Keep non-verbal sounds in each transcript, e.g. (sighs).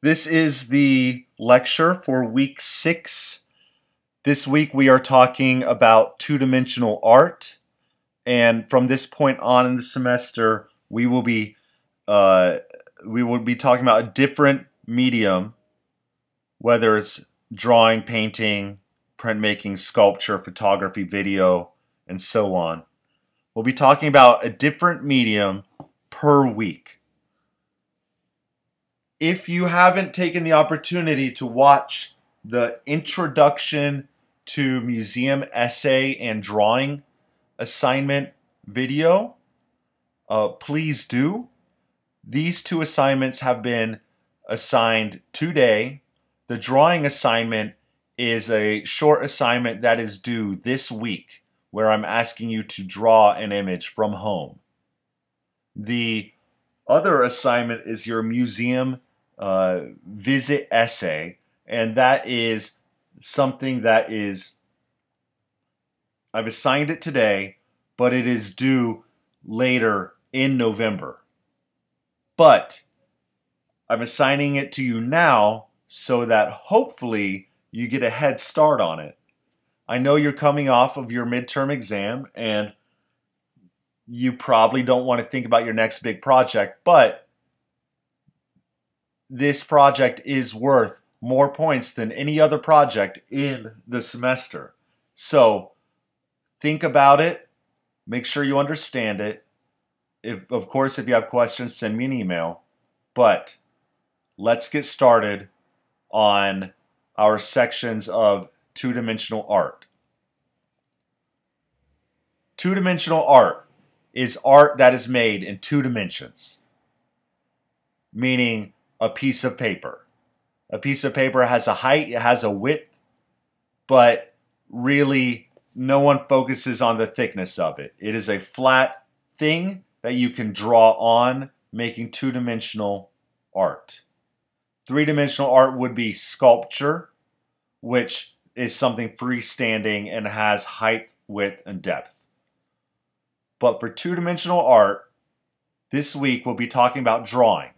This is the lecture for week six. This week we are talking about two dimensional art, and from this point on in the semester, we will be uh, we will be talking about a different medium, whether it's drawing, painting, printmaking, sculpture, photography, video, and so on. We'll be talking about a different medium per week. If you haven't taken the opportunity to watch the introduction to museum essay and drawing assignment video, uh, please do. These two assignments have been assigned today. The drawing assignment is a short assignment that is due this week where I'm asking you to draw an image from home. The other assignment is your museum uh, visit essay, and that is something that is, I've assigned it today, but it is due later in November. But I'm assigning it to you now so that hopefully you get a head start on it. I know you're coming off of your midterm exam and you probably don't want to think about your next big project, but this project is worth more points than any other project in the semester. So think about it, make sure you understand it. If of course if you have questions, send me an email. But let's get started on our sections of two-dimensional art. Two-dimensional art is art that is made in two dimensions, meaning a piece of paper. A piece of paper has a height, it has a width, but really no one focuses on the thickness of it. It is a flat thing that you can draw on, making two dimensional art. Three dimensional art would be sculpture, which is something freestanding and has height, width, and depth. But for two dimensional art, this week we'll be talking about drawing.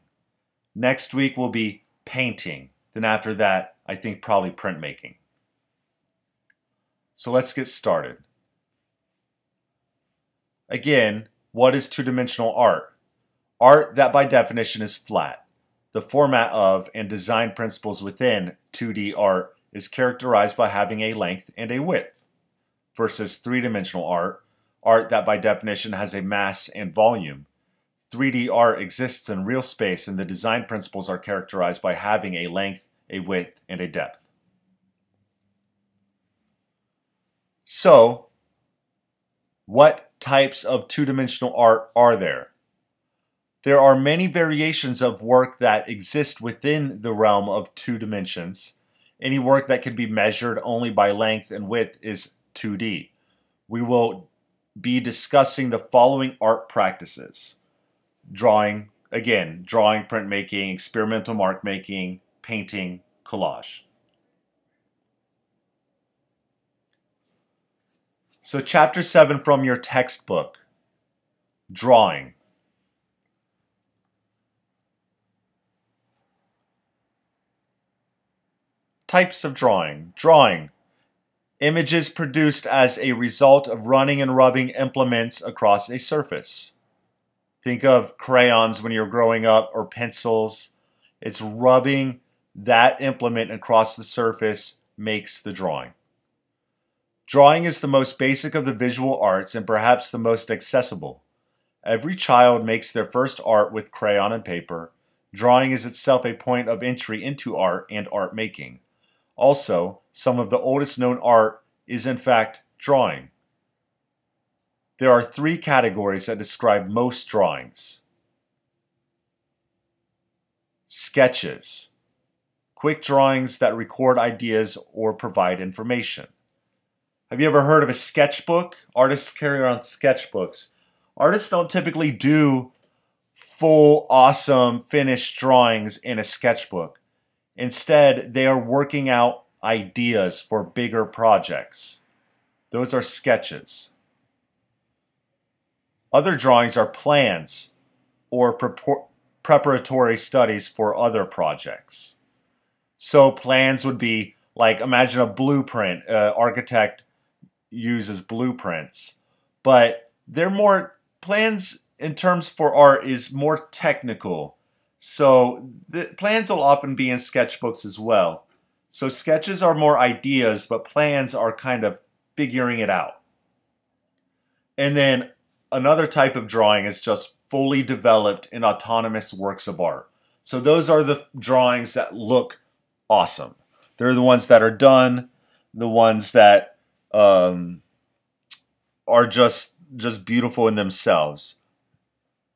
Next week will be painting. Then after that, I think probably printmaking. So let's get started. Again, what is two-dimensional art? Art that by definition is flat. The format of and design principles within 2D art is characterized by having a length and a width, versus three-dimensional art, art that by definition has a mass and volume. 3D art exists in real space and the design principles are characterized by having a length, a width, and a depth. So, what types of two-dimensional art are there? There are many variations of work that exist within the realm of two dimensions. Any work that can be measured only by length and width is 2D. We will be discussing the following art practices drawing, again, drawing, printmaking, experimental mark making, painting, collage. So, chapter 7 from your textbook drawing. Types of drawing. Drawing. Images produced as a result of running and rubbing implements across a surface. Think of crayons when you're growing up or pencils. It's rubbing that implement across the surface makes the drawing. Drawing is the most basic of the visual arts and perhaps the most accessible. Every child makes their first art with crayon and paper. Drawing is itself a point of entry into art and art making. Also, some of the oldest known art is in fact drawing. There are three categories that describe most drawings. Sketches. Quick drawings that record ideas or provide information. Have you ever heard of a sketchbook? Artists carry around sketchbooks. Artists don't typically do full, awesome, finished drawings in a sketchbook. Instead, they are working out ideas for bigger projects. Those are sketches. Other drawings are plans or preparatory studies for other projects. So plans would be like imagine a blueprint. Uh, architect uses blueprints, but they're more plans in terms for art is more technical. So the plans will often be in sketchbooks as well. So sketches are more ideas, but plans are kind of figuring it out. And then another type of drawing is just fully developed and autonomous works of art. So those are the drawings that look awesome. They're the ones that are done, the ones that um, are just just beautiful in themselves.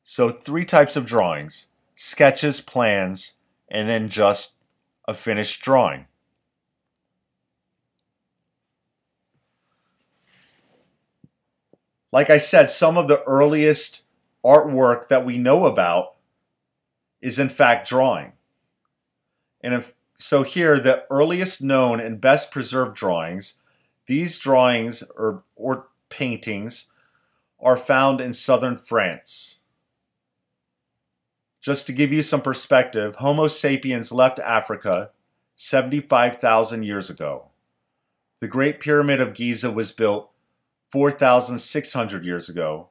So three types of drawings: sketches, plans, and then just a finished drawing. Like I said, some of the earliest artwork that we know about is in fact drawing. And if, so here, the earliest known and best preserved drawings, these drawings or, or paintings are found in southern France. Just to give you some perspective, Homo sapiens left Africa 75,000 years ago. The Great Pyramid of Giza was built 4,600 years ago.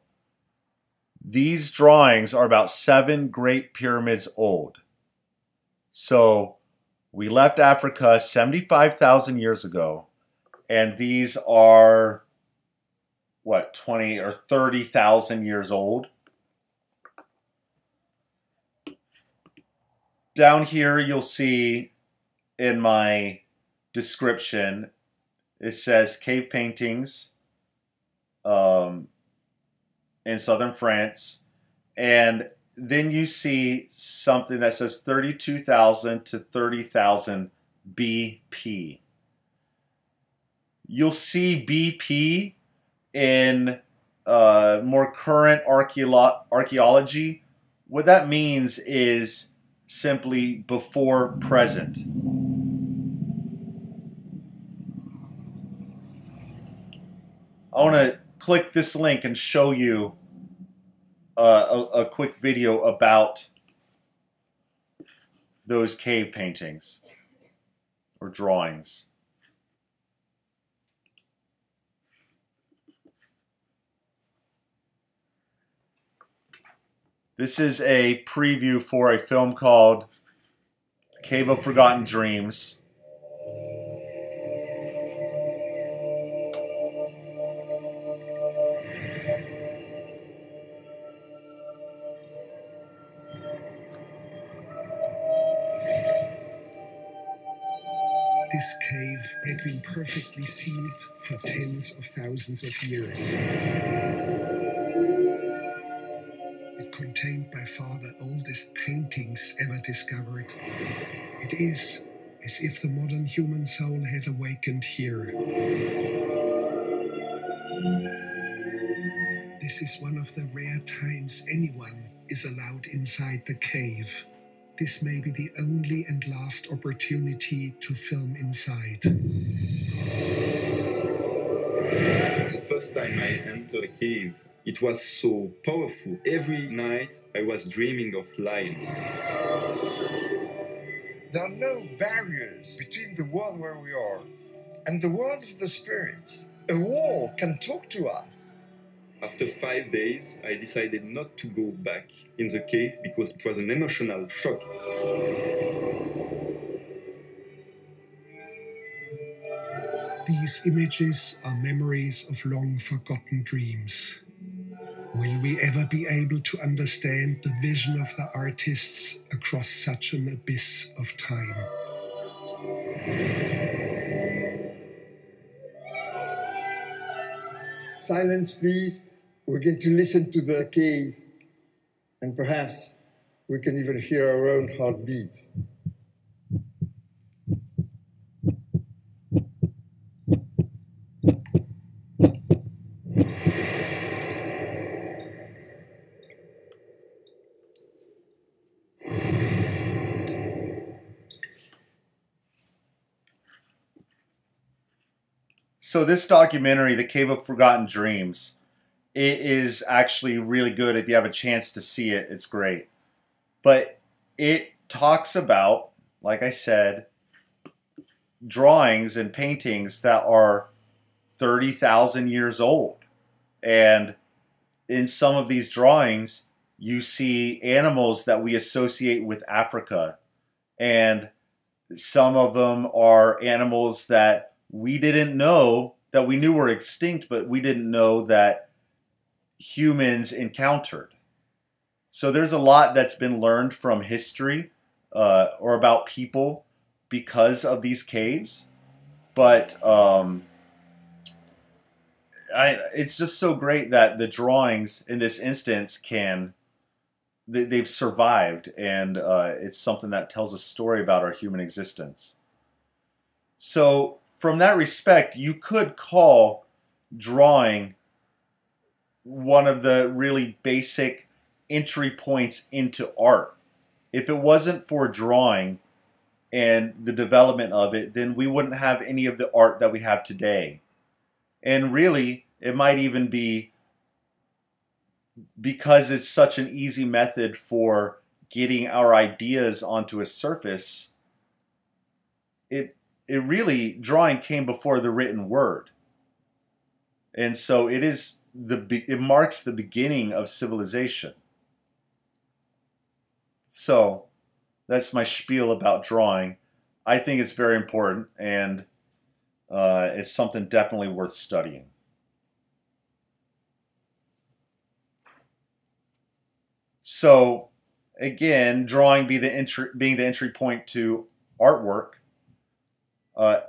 These drawings are about seven Great Pyramids old. So we left Africa 75,000 years ago, and these are what, 20 or 30,000 years old. Down here, you'll see in my description, it says cave paintings um, in southern France, and then you see something that says 32,000 to 30,000 BP. You'll see BP in uh, more current archaeology. What that means is simply before present. I want to click this link and show you uh, a, a quick video about those cave paintings or drawings. This is a preview for a film called Cave of Forgotten Dreams. Cave had been perfectly sealed for tens of thousands of years. It contained by far the oldest paintings ever discovered. It is as if the modern human soul had awakened here. This is one of the rare times anyone is allowed inside the cave. This may be the only and last opportunity to film inside. The first time I entered a cave, it was so powerful. Every night I was dreaming of lions. There are no barriers between the world where we are and the world of the spirits. A wall can talk to us. After five days, I decided not to go back in the cave because it was an emotional shock. These images are memories of long forgotten dreams. Will we ever be able to understand the vision of the artists across such an abyss of time? Silence, please. We're going to listen to the cave, and perhaps we can even hear our own heartbeats. So this documentary, The Cave of Forgotten Dreams, it is actually really good. If you have a chance to see it, it's great. But it talks about, like I said, drawings and paintings that are 30,000 years old. And in some of these drawings, you see animals that we associate with Africa. And some of them are animals that we didn't know that we knew were extinct, but we didn't know that humans encountered. So there's a lot that's been learned from history uh, or about people because of these caves. But um, I, it's just so great that the drawings in this instance can they, have survived, and uh, it's something that tells a story about our human existence. So, from that respect, you could call drawing one of the really basic entry points into art. If it wasn't for drawing and the development of it, then we wouldn't have any of the art that we have today. And really, it might even be because it's such an easy method for getting our ideas onto a surface. It it really drawing came before the written word. And so it is the it marks the beginning of civilization. So that's my spiel about drawing. I think it's very important and uh, it's something definitely worth studying. So again, drawing be the entry, being the entry point to artwork. Uh,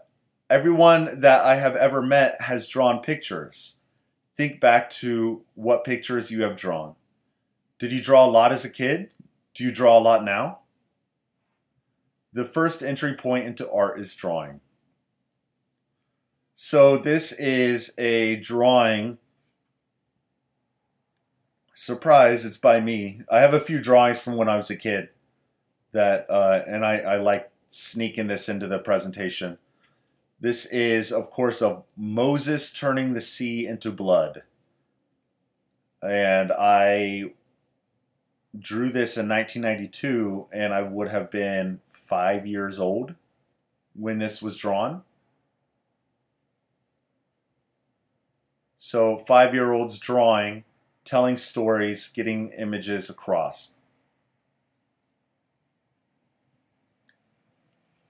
everyone that I have ever met has drawn pictures. Think back to what pictures you have drawn. Did you draw a lot as a kid? Do you draw a lot now? The first entry point into art is drawing. So this is a drawing surprise, it's by me. I have a few drawings from when I was a kid that, uh, and I, I like sneaking this into the presentation. This is, of course, of Moses turning the sea into blood. And I drew this in 1992, and I would have been five years old when this was drawn. So, five year olds drawing telling stories, getting images across.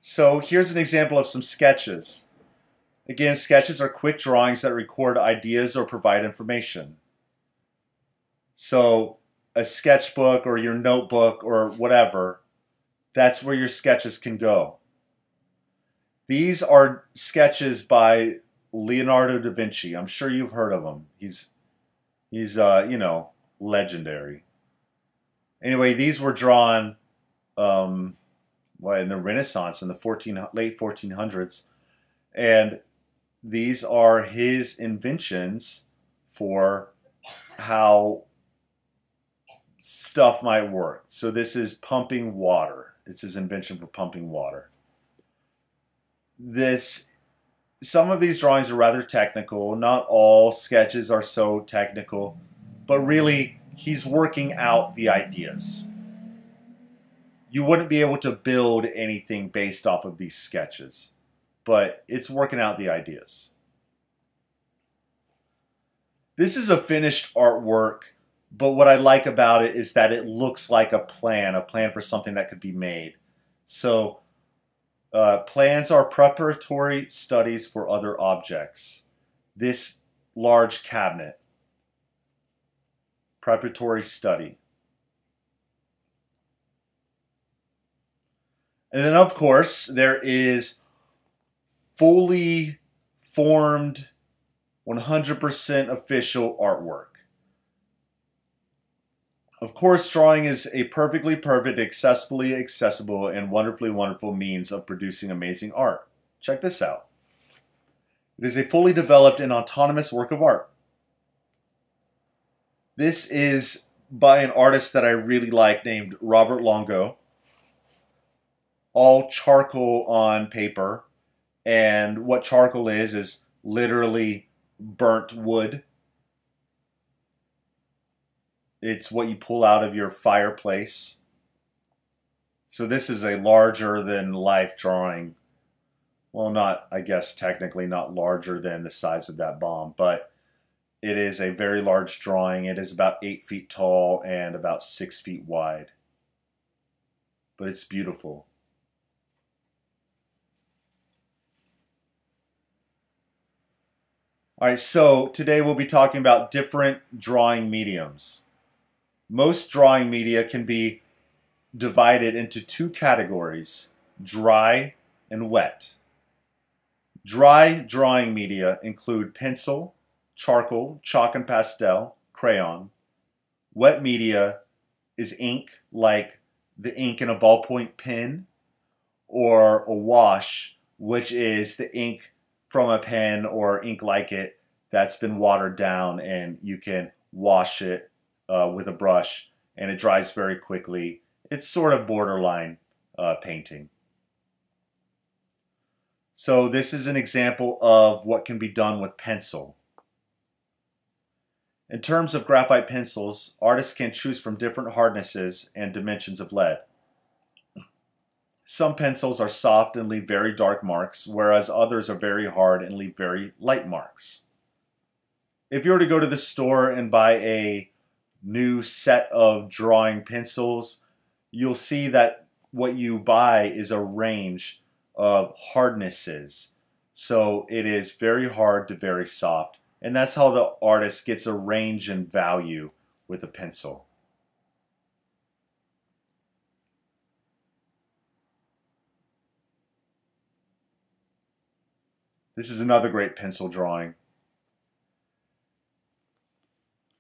So here's an example of some sketches. Again, sketches are quick drawings that record ideas or provide information. So a sketchbook or your notebook or whatever, that's where your sketches can go. These are sketches by Leonardo da Vinci. I'm sure you've heard of him. He's He's, uh, you know, legendary. Anyway, these were drawn um, in the Renaissance in the 14, late 1400s. And these are his inventions for how stuff might work. So this is pumping water. It's his invention for pumping water. This some of these drawings are rather technical. Not all sketches are so technical, but really, he's working out the ideas. You wouldn't be able to build anything based off of these sketches, but it's working out the ideas. This is a finished artwork, but what I like about it is that it looks like a plan, a plan for something that could be made. So uh, plans are preparatory studies for other objects. This large cabinet, preparatory study. And then, of course, there is fully formed 100% official artwork. Of course, drawing is a perfectly perfect, accessibly accessible, and wonderfully wonderful means of producing amazing art. Check this out. It is a fully developed and autonomous work of art. This is by an artist that I really like named Robert Longo. All charcoal on paper. And what charcoal is, is literally burnt wood. It's what you pull out of your fireplace. So this is a larger than life drawing. Well, not, I guess, technically not larger than the size of that bomb, but it is a very large drawing. It is about eight feet tall and about six feet wide. But it's beautiful. All right, so today we'll be talking about different drawing mediums. Most drawing media can be divided into two categories dry and wet. Dry drawing media include pencil, charcoal, chalk and pastel, crayon. Wet media is ink like the ink in a ballpoint pen or a wash, which is the ink from a pen or ink like it that's been watered down and you can wash it uh, with a brush and it dries very quickly. It's sort of borderline uh, painting. So this is an example of what can be done with pencil. In terms of graphite pencils, artists can choose from different hardnesses and dimensions of lead. Some pencils are soft and leave very dark marks, whereas others are very hard and leave very light marks. If you were to go to the store and buy a new set of drawing pencils, you'll see that what you buy is a range of hardnesses. So it is very hard to very soft. And that's how the artist gets a range and value with a pencil. This is another great pencil drawing.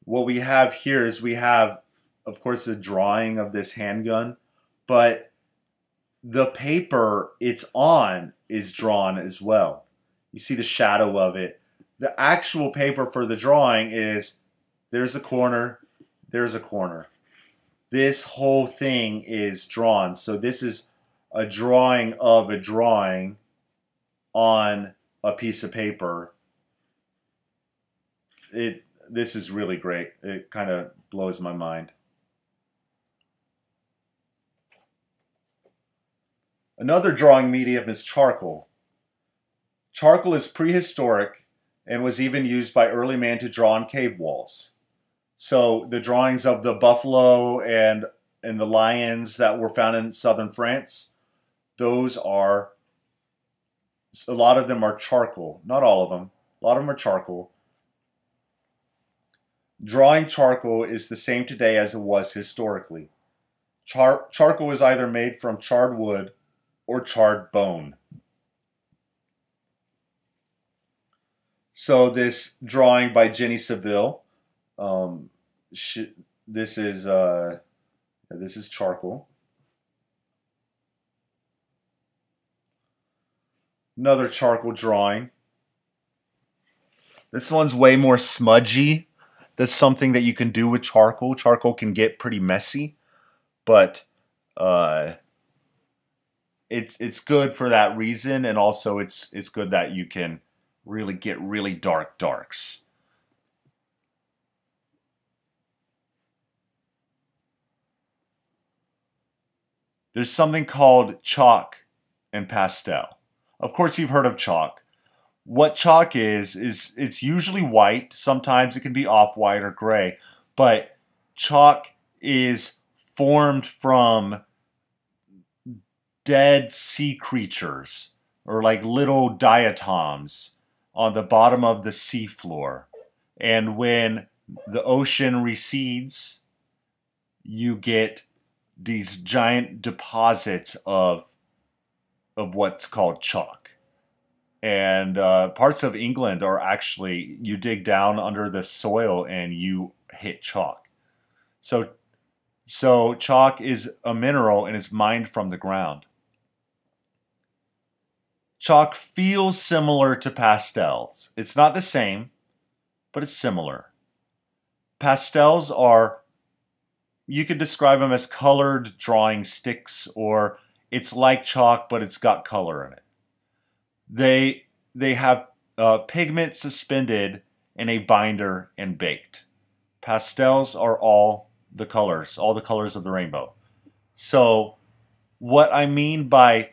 What we have here is we have, of course, the drawing of this handgun, but the paper it's on is drawn as well. You see the shadow of it. The actual paper for the drawing is there's a corner, there's a corner. This whole thing is drawn. So this is a drawing of a drawing on a piece of paper. It this is really great. It kind of blows my mind. Another drawing medium is charcoal. Charcoal is prehistoric and was even used by early man to draw on cave walls. So the drawings of the buffalo and and the lions that were found in southern France, those are a lot of them are charcoal. Not all of them. A lot of them are charcoal. Drawing charcoal is the same today as it was historically. Char- charcoal is either made from charred wood or charred bone. So this drawing by Jenny Saville, um, she, this is uh, this is charcoal. Another charcoal drawing. This one's way more smudgy. That's something that you can do with charcoal. Charcoal can get pretty messy, but uh, it's it's good for that reason, and also it's it's good that you can really get really dark darks. There's something called chalk and pastel. Of course, you've heard of chalk. What chalk is, is it's usually white. Sometimes it can be off white or gray. But chalk is formed from dead sea creatures or like little diatoms on the bottom of the seafloor. And when the ocean recedes, you get these giant deposits of of what's called chalk. And uh, parts of England are actually, you dig down under the soil and you hit chalk. So, so chalk is a mineral and it's mined from the ground. Chalk feels similar to pastels. It's not the same, but it's similar. Pastels are, you could describe them as colored drawing sticks or it's like chalk, but it's got color in it. They they have uh, pigment suspended in a binder and baked. Pastels are all the colors, all the colors of the rainbow. So what I mean by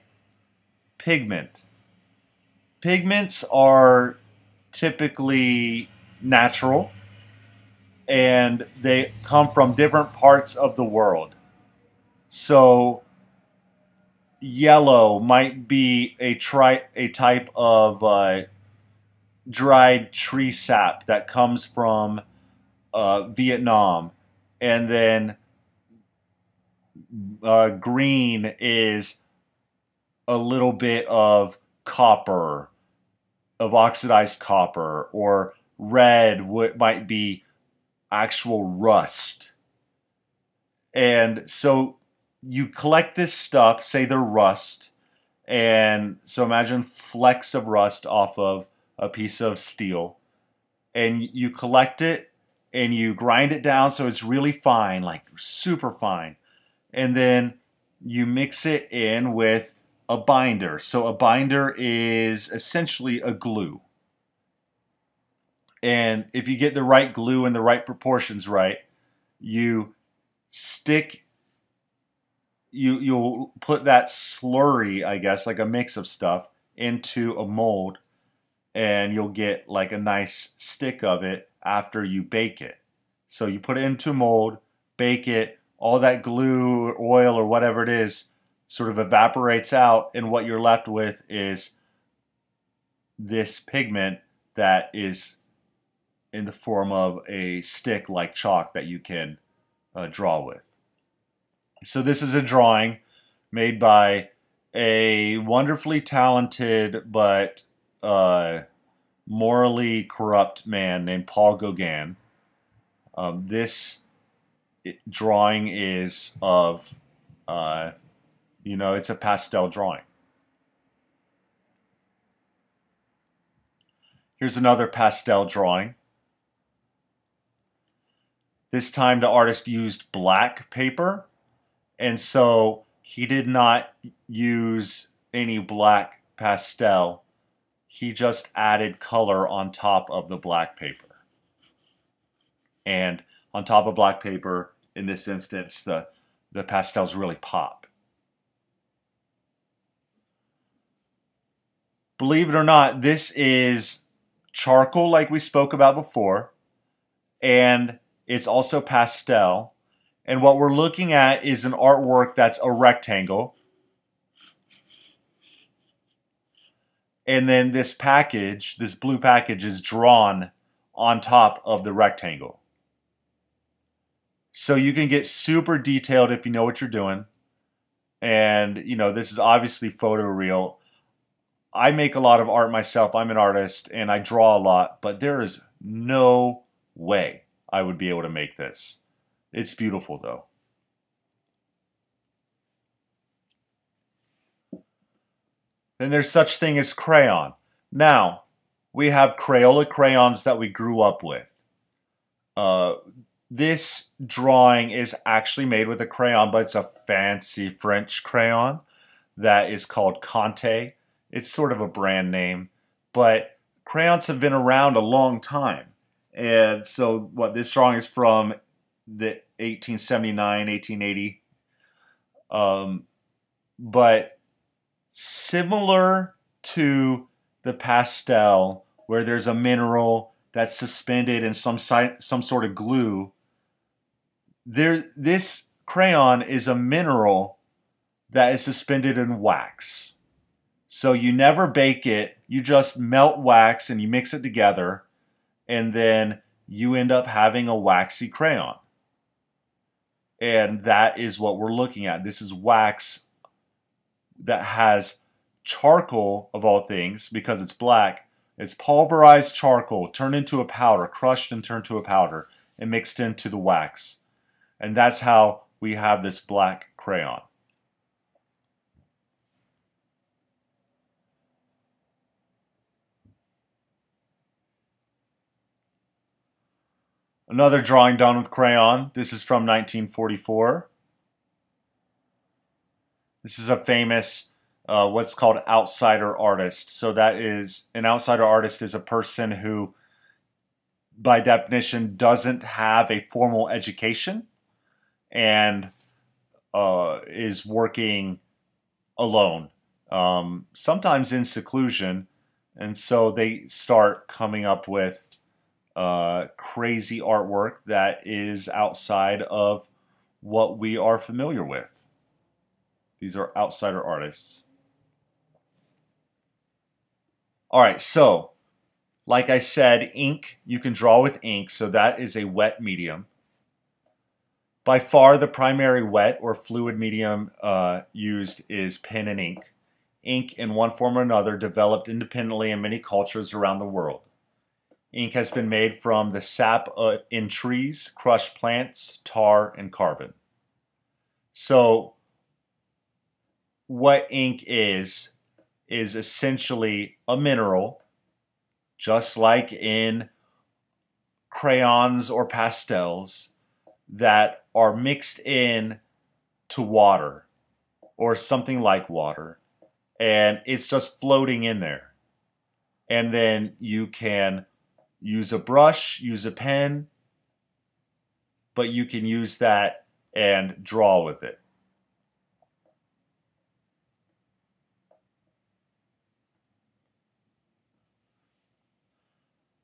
pigment. Pigments are typically natural and they come from different parts of the world. So, yellow might be a, tri- a type of uh, dried tree sap that comes from uh, Vietnam. And then uh, green is a little bit of copper, of oxidized copper, or red what might be actual rust. And so you collect this stuff, say they're rust, and so imagine flecks of rust off of a piece of steel, and you collect it and you grind it down so it's really fine, like super fine, and then you mix it in with a binder. So a binder is essentially a glue. And if you get the right glue and the right proportions right, you stick you you'll put that slurry, I guess, like a mix of stuff into a mold and you'll get like a nice stick of it after you bake it. So you put it into a mold, bake it, all that glue or oil or whatever it is sort of evaporates out and what you're left with is this pigment that is in the form of a stick like chalk that you can uh, draw with. So this is a drawing made by a wonderfully talented but uh, morally corrupt man named Paul Gauguin. Um, this drawing is of, uh, you know, it's a pastel drawing. Here's another pastel drawing. This time the artist used black paper, and so he did not use any black pastel. He just added color on top of the black paper. And on top of black paper, in this instance, the, the pastels really pop. Believe it or not, this is charcoal like we spoke about before, and it's also pastel. And what we're looking at is an artwork that's a rectangle. And then this package, this blue package, is drawn on top of the rectangle. So you can get super detailed if you know what you're doing. And, you know, this is obviously photoreal. I make a lot of art myself. I'm an artist and I draw a lot, but there is no way I would be able to make this. It's beautiful though. Then there's such thing as crayon. Now, we have Crayola crayons that we grew up with. Uh, this drawing is actually made with a crayon, but it's a fancy French crayon that is called Conte. It's sort of a brand name, but crayons have been around a long time. And so, what this drawing is from the 1879, 1880. Um, but similar to the pastel, where there's a mineral that's suspended in some some sort of glue there this crayon is a mineral that is suspended in wax. So you never bake it, you just melt wax and you mix it together, and then you end up having a waxy crayon. And that is what we're looking at. This is wax that has charcoal, of all things, because it's black. It's pulverized charcoal turned into a powder, crushed and turned to a powder, and mixed into the wax. And that's how we have this black crayon. Another drawing done with crayon. This is from 1944. This is a famous, uh, what's called outsider artist. So that is, an outsider artist is a person who, by definition, doesn't have a formal education and uh, is working alone, um, sometimes in seclusion, and so they start coming up with uh, crazy artwork that is outside of what we are familiar with. These are outsider artists. All right, so like I said, ink, you can draw with ink, so that is a wet medium. By far, the primary wet or fluid medium uh, used is pen and ink. Ink, in one form or another, developed independently in many cultures around the world. Ink has been made from the sap uh, in trees, crushed plants, tar, and carbon. So, what ink is, is essentially a mineral, just like in crayons or pastels, that are mixed in to water or something like water, and it's just floating in there. And then you can use a brush, use a pen, but you can use that and draw with it.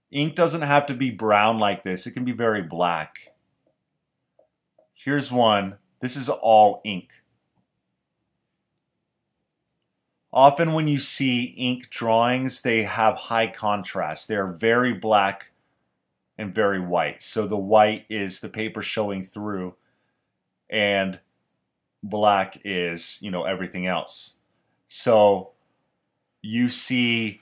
Ink doesn't have to be brown like this. It can be very black. Here's one. This is all ink. Often when you see ink drawings, they have high contrast. They're very black and very white. So the white is the paper showing through and black is, you know, everything else. So you see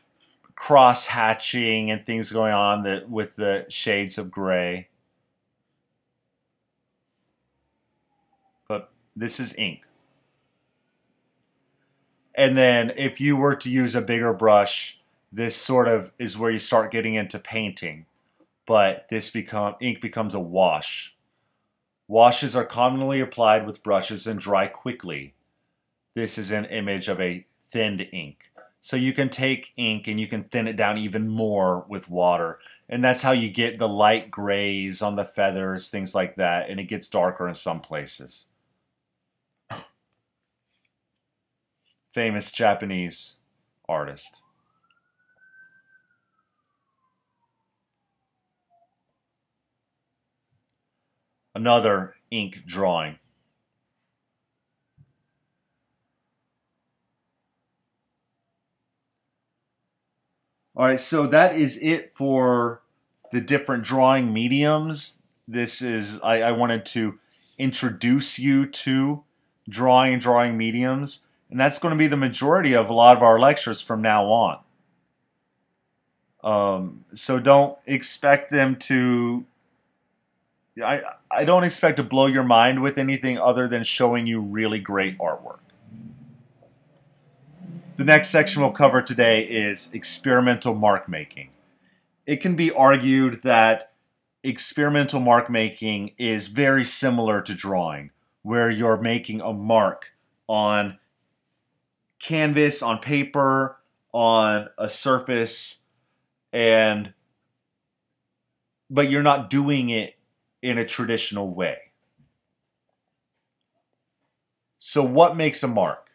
cross hatching and things going on that with the shades of gray. But this is ink. And then if you were to use a bigger brush, this sort of is where you start getting into painting. But this become ink becomes a wash. Washes are commonly applied with brushes and dry quickly. This is an image of a thinned ink. So you can take ink and you can thin it down even more with water. And that's how you get the light grays on the feathers, things like that. And it gets darker in some places. Famous Japanese artist. Another ink drawing. All right, so that is it for the different drawing mediums. This is, I, I wanted to introduce you to drawing and drawing mediums, and that's going to be the majority of a lot of our lectures from now on. Um, so don't expect them to. I, I don't expect to blow your mind with anything other than showing you really great artwork. The next section we'll cover today is experimental mark making. It can be argued that experimental mark making is very similar to drawing, where you're making a mark on canvas, on paper, on a surface, and but you're not doing it in a traditional way. So, what makes a mark?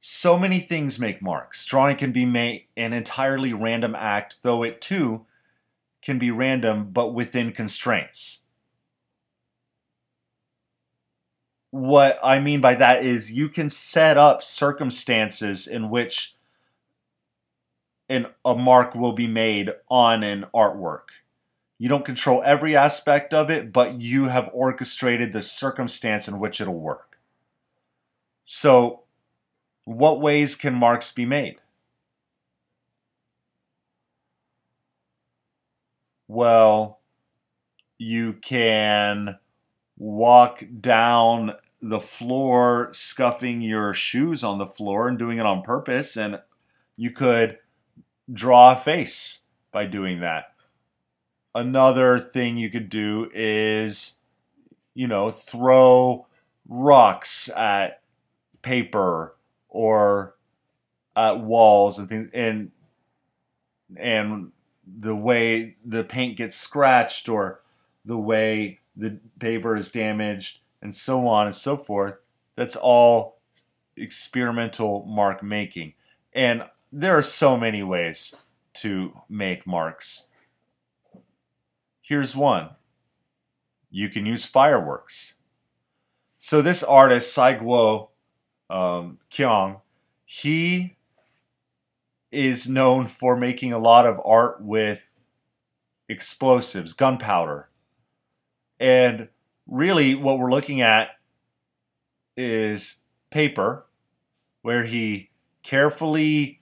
So many things make marks. Drawing can be made an entirely random act, though it too can be random but within constraints. What I mean by that is you can set up circumstances in which an, a mark will be made on an artwork. You don't control every aspect of it, but you have orchestrated the circumstance in which it'll work. So what ways can marks be made? Well, you can walk down the floor scuffing your shoes on the floor and doing it on purpose, and you could draw a face by doing that. Another thing you could do is, you know, throw rocks at paper or uh, walls and things, and and the way the paint gets scratched or the way the paper is damaged and so on and so forth. That's all experimental mark making. And there are so many ways to make marks. Here's one. You can use fireworks. So this artist, Cai Guo um, Qiang, he is known for making a lot of art with explosives, gunpowder. And really what we're looking at is paper where he carefully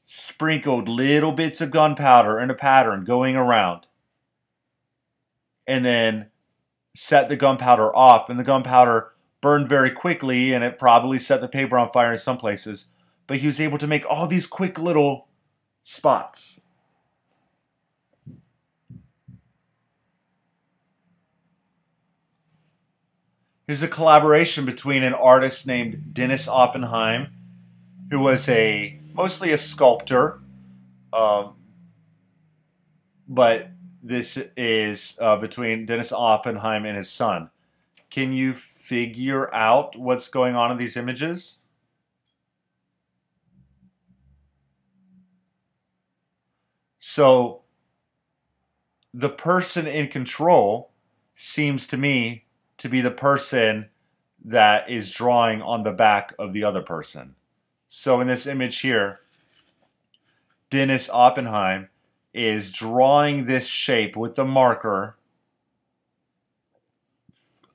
sprinkled little bits of gunpowder in a pattern going around and then set the gunpowder off. And the gunpowder burned very quickly and it probably set the paper on fire in some places but he was able to make all these quick little spots Here's a collaboration between an artist named Dennis Oppenheim, who was a mostly a sculptor, um, but this is uh, between Dennis Oppenheim and his son. Can you figure out what's going on in these images? So, the person in control seems to me to be the person that is drawing on the back of the other person. So in this image here, Dennis Oppenheim is drawing this shape with the marker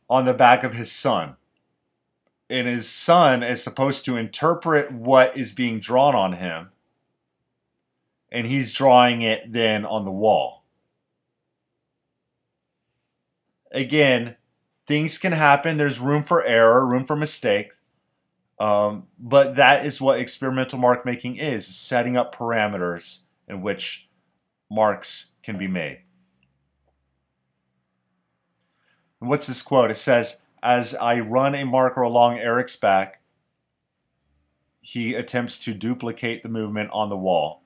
on the back of his son. And his son is supposed to interpret what is being drawn on him. And he's drawing it then on the wall. Again, things can happen. There's room for error, room for mistake. Um, but that is what experimental mark making is setting up parameters in which marks can be made. And what's this quote? It says, As I run a marker along Eric's back, he attempts to duplicate the movement on the wall.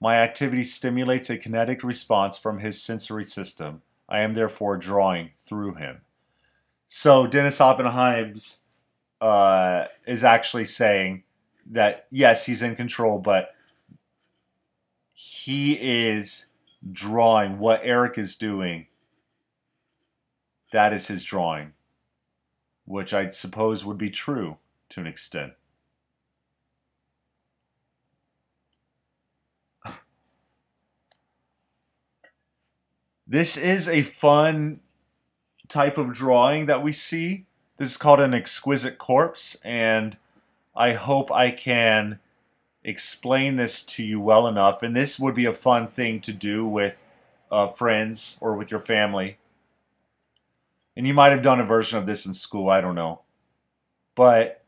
My activity stimulates a kinetic response from his sensory system. I am therefore drawing through him. So Dennis Oppenheim's uh, is actually saying that yes, he's in control, but he is drawing what Eric is doing. That is his drawing, which I suppose would be true to an extent. (sighs) This is a fun type of drawing that we see. This is called an exquisite corpse, and I hope I can explain this to you well enough. And this would be a fun thing to do with uh, friends or with your family. And you might have done a version of this in school, I don't know. But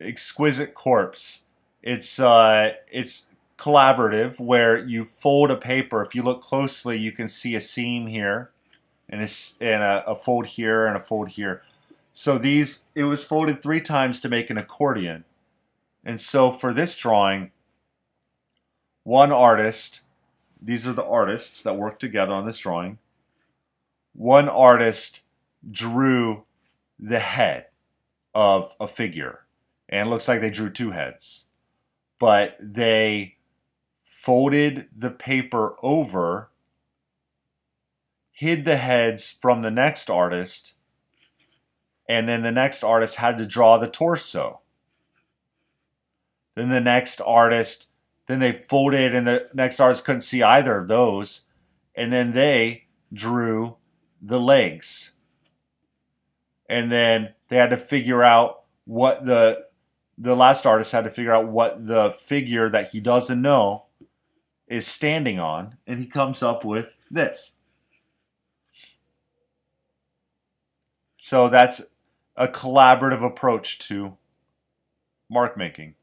exquisite corpse, it's uh, it's collaborative where you fold a paper. If you look closely, you can see a seam here and, a, and a, a fold here and a fold here. So these, it was folded three times to make an accordion. And so for this drawing, one artist, these are the artists that worked together on this drawing. One artist drew the head of a figure. And it looks like they drew two heads. But they folded the paper over hid the heads from the next artist, and then the next artist had to draw the torso. Then the next artist, then they folded, and the next artist couldn't see either of those, and then they drew the legs. And then they had to figure out what the the last artist had to figure out what the figure that he doesn't know is standing on, and he comes up with this. So that's a collaborative approach to mark making.